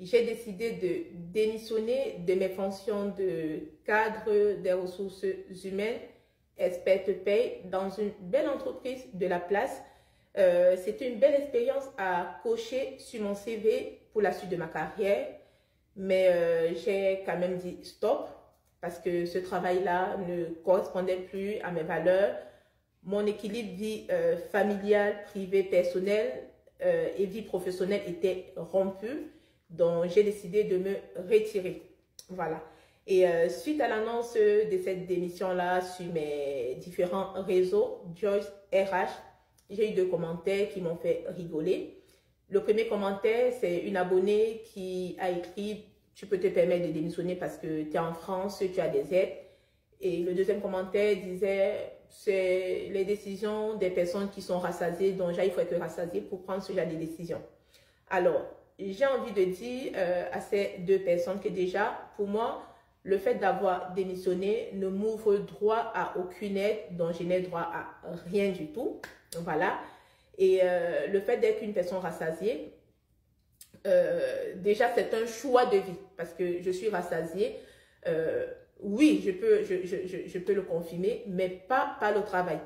j'ai décidé de démissionner de mes fonctions de cadre des ressources humaines, experte paye, dans une belle entreprise de la place. Euh, C'était une belle expérience à cocher sur mon CV pour la suite de ma carrière, mais euh, j'ai quand même dit stop parce que ce travail-là ne correspondait plus à mes valeurs. Mon équilibre vie euh, familiale, privée, personnelle et vie professionnelle était rompu. Donc, j'ai décidé de me retirer. Voilà. Et euh, suite à l'annonce de cette démission-là sur mes différents réseaux, Joyce RH, j'ai eu deux commentaires qui m'ont fait rigoler. Le premier commentaire, c'est une abonnée qui a écrit « Tu peux te permettre de démissionner parce que tu es en France, tu as des aides. » Et le deuxième commentaire disait « C'est les décisions des personnes qui sont rassasiées, donc il faut être rassasié pour prendre ce genre de décisions. » Alors, j'ai envie de dire euh, à ces deux personnes que déjà, pour moi, le fait d'avoir démissionné ne m'ouvre droit à aucune aide, dont je n'ai droit à rien du tout. Voilà. Et euh, le fait d'être une personne rassasiée, euh, déjà c'est un choix de vie parce que je suis rassasiée. oui, je peux, je, je, je, peux le confirmer, mais pas par le travail.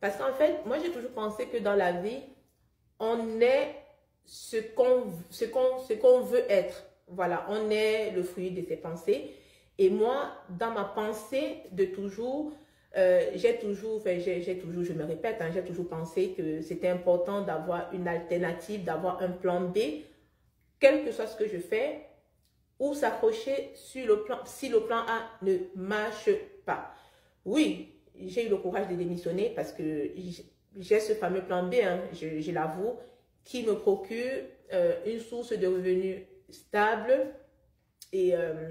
Parce qu'en fait, moi j'ai toujours pensé que dans la vie, on est ce qu'on veut être. Voilà, on est le fruit de ses pensées. Et moi, dans ma pensée de toujours, euh, j'ai toujours, j'ai toujours, je me répète, hein, j'ai toujours pensé que c'était important d'avoir une alternative, d'avoir un plan B, quel que soit ce que je fais, ou s'accrocher sur le plan, si le plan A ne marche pas. Oui, j'ai eu le courage de démissionner parce que j'ai ce fameux plan B, hein, je l'avoue, qui me procure euh, une source de revenus stable et euh,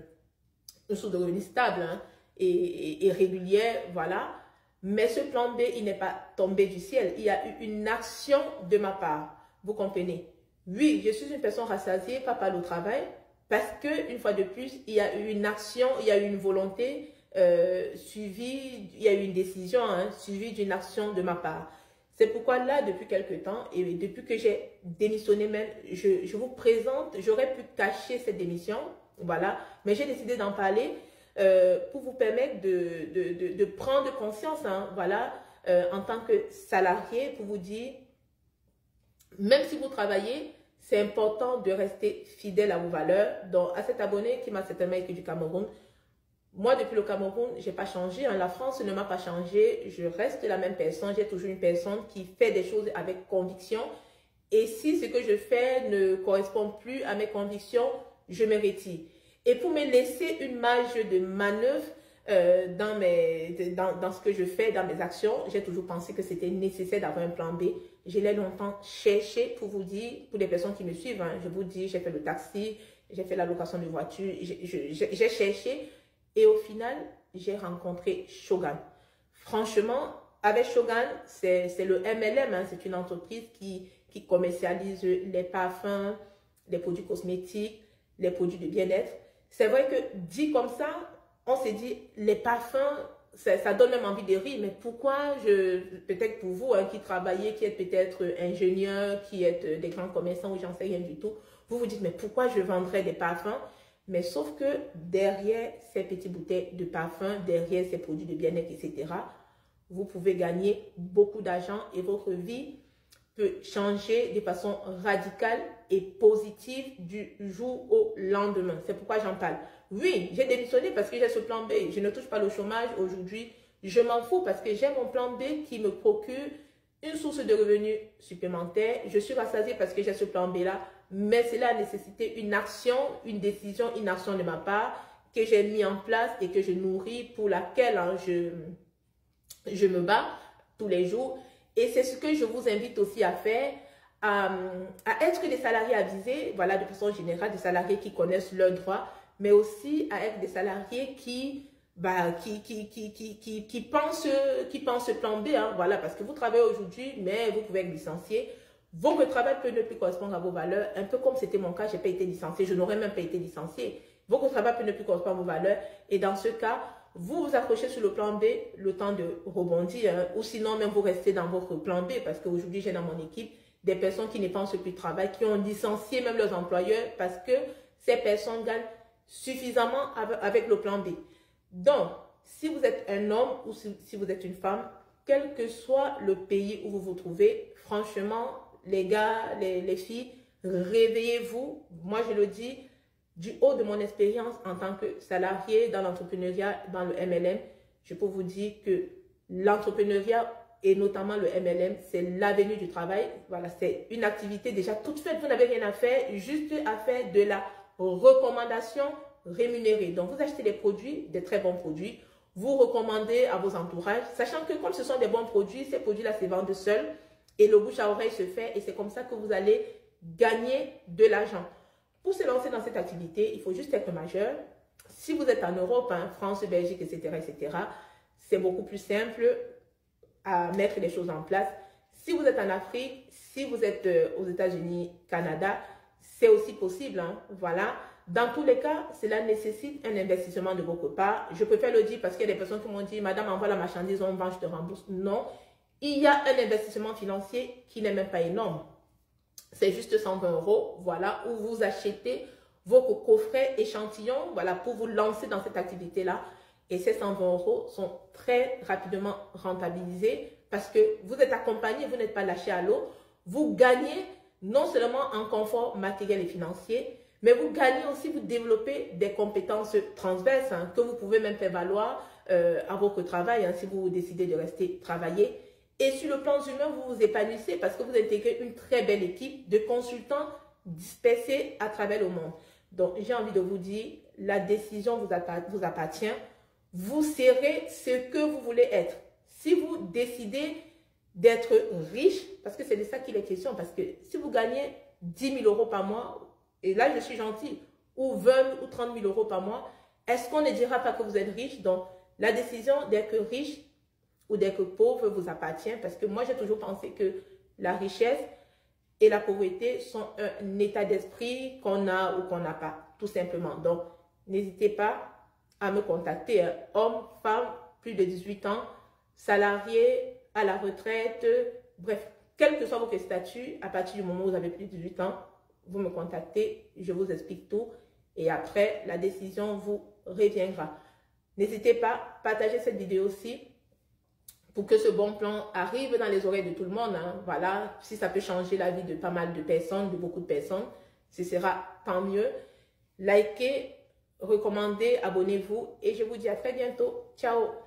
une source de revenus stable hein, et, régulière, voilà. Mais ce plan B, il n'est pas tombé du ciel. Il y a eu une action de ma part. Vous comprenez? Oui, je suis une personne rassasiée, pas par le travail, parce que une fois de plus, il y a eu une action, il y a eu une volonté euh, suivie, il y a eu une décision hein, suivie d'une action de ma part. C'est pourquoi là, depuis quelques temps, et depuis que j'ai démissionné même, je, vous présente, j'aurais pu cacher cette démission, voilà, mais j'ai décidé d'en parler euh, pour vous permettre de prendre conscience, hein, voilà, euh, en tant que salarié, pour vous dire, même si vous travaillez, c'est important de rester fidèle à vos valeurs. Donc, à cet abonné qui m'a certainement écrit du Cameroun, moi, depuis le Cameroun, j'ai pas changé. Hein. La France ne m'a pas changé. Je reste la même personne. J'ai toujours une personne qui fait des choses avec conviction. Et si ce que je fais ne correspond plus à mes convictions, je me retire. Et pour me laisser une marge de manœuvre euh, dans, mes, dans, ce que je fais, dans mes actions, j'ai toujours pensé que c'était nécessaire d'avoir un plan B. Je l'ai longtemps cherché pour vous dire, pour les personnes qui me suivent, hein, je vous dis, j'ai fait le taxi, j'ai fait la location de voiture, j'ai cherché et au final, j'ai rencontré Shogun. Franchement, avec Shogun, c'est le MLM, hein, c'est une entreprise qui, qui commercialise les parfums, les produits cosmétiques, les produits de bien-être. C'est vrai que dit comme ça, on s'est dit, les parfums, ça, donne même envie de rire, mais pourquoi je, peut-être pour vous hein, qui travaillez, qui êtes peut-être ingénieur, qui êtes des grands commerçants ou j'en sais rien du tout, vous vous dites, mais pourquoi je vendrais des parfums mais sauf que derrière ces petites bouteilles de parfum, derrière ces produits de bien-être, etc., vous pouvez gagner beaucoup d'argent et votre vie peut changer de façon radicale et positive du jour au lendemain. C'est pourquoi j'en parle. Oui, j'ai démissionné parce que j'ai ce plan B. Je ne touche pas le chômage aujourd'hui. Je m'en fous parce que j'ai mon plan B qui me procure une source de revenus supplémentaire. Je suis rassasiée parce que j'ai ce plan B-là mais cela a nécessité une action, une décision, une action de ma part que j'ai mis en place et que je nourris, pour laquelle hein, je, je me bats tous les jours. Et c'est ce que je vous invite aussi à faire, à, à, être des salariés avisés, voilà, de façon générale, des salariés qui connaissent leurs droits, mais aussi à être des salariés qui, bah, qui, qui, qui, qui, qui, pensent, qui pensent plan B, hein, voilà, parce que vous travaillez aujourd'hui, mais vous pouvez être licencié. Votre travail peut ne plus correspondre à vos valeurs, un peu comme c'était mon cas, je n'ai pas été licencié, je n'aurais même pas été licencié. Votre travail peut ne plus correspondre à vos valeurs et dans ce cas, vous vous accrochez sur le plan B, le temps de rebondir, hein, ou sinon même vous restez dans votre plan B, parce qu'aujourd'hui j'ai dans mon équipe des personnes qui ne pensent plus de travail, qui ont licencié même leurs employeurs parce que ces personnes gagnent suffisamment avec le plan B. Donc, si vous êtes un homme ou si, vous êtes une femme, quel que soit le pays où vous vous trouvez, franchement, les gars, les, filles, réveillez-vous. Moi, je le dis du haut de mon expérience en tant que salarié dans l'entrepreneuriat, dans le MLM, je peux vous dire que l'entrepreneuriat et notamment le MLM, c'est l'avenue du travail. Voilà, c'est une activité déjà toute faite. Vous n'avez rien à faire, juste à faire de la recommandation rémunérée. Donc, vous achetez des produits, des très bons produits vous recommandez à vos entourages, sachant que comme ce sont des bons produits, ces produits-là se vendent seuls et le bouche à oreille se fait et c'est comme ça que vous allez gagner de l'argent. Pour se lancer dans cette activité, il faut juste être majeur. Si vous êtes en Europe, hein, France, Belgique, etc., etc., c'est beaucoup plus simple à mettre les choses en place. Si vous êtes en Afrique, si vous êtes euh, aux États-Unis, Canada, c'est aussi possible. Hein, voilà. Dans tous les cas, cela nécessite un investissement de votre part. Je préfère le dire parce qu'il y a des personnes qui m'ont dit, Madame, envoie la marchandise, on vend, je te rembourse. Non, il y a un investissement financier qui n'est même pas énorme. C'est juste 120 euros, voilà, où vous achetez vos coffrets échantillons, voilà, pour vous lancer dans cette activité-là. Et ces 120 euros sont très rapidement rentabilisés parce que vous êtes accompagné, vous n'êtes pas lâché à l'eau. Vous gagnez non seulement en confort matériel et financier, mais vous gagnez aussi, vous développez des compétences transverses hein, que vous pouvez même faire valoir euh, à votre travail hein, si vous décidez de rester travailler. Et sur le plan humain, vous vous épanouissez parce que vous intégrez une très belle équipe de consultants dispersés à travers le monde. Donc, j'ai envie de vous dire, la décision vous, vous appartient. Vous serez ce que vous voulez être. Si vous décidez d'être riche, parce que c'est de ça qu'il est question, parce que si vous gagnez 10 000 euros par mois, et là je suis gentil, ou 20 ou 30 000 euros par mois, est-ce qu'on ne dira pas que vous êtes riche? Donc, la décision d'être riche ou d'être pauvre vous appartient parce que moi, j'ai toujours pensé que la richesse et la pauvreté sont un état d'esprit qu'on a ou qu'on n'a pas, tout simplement. Donc, n'hésitez pas à me contacter, hein. homme, femme, plus de 18 ans, salarié, à la retraite, bref, quel que soit votre statut, à partir du moment où vous avez plus de 18 ans, vous me contactez, je vous explique tout et après, la décision vous reviendra. N'hésitez pas à partager cette vidéo aussi pour que ce bon plan arrive dans les oreilles de tout le monde. Hein. Voilà, si ça peut changer la vie de pas mal de personnes, de beaucoup de personnes, ce sera tant mieux. Likez, recommandez, abonnez-vous et je vous dis à très bientôt. Ciao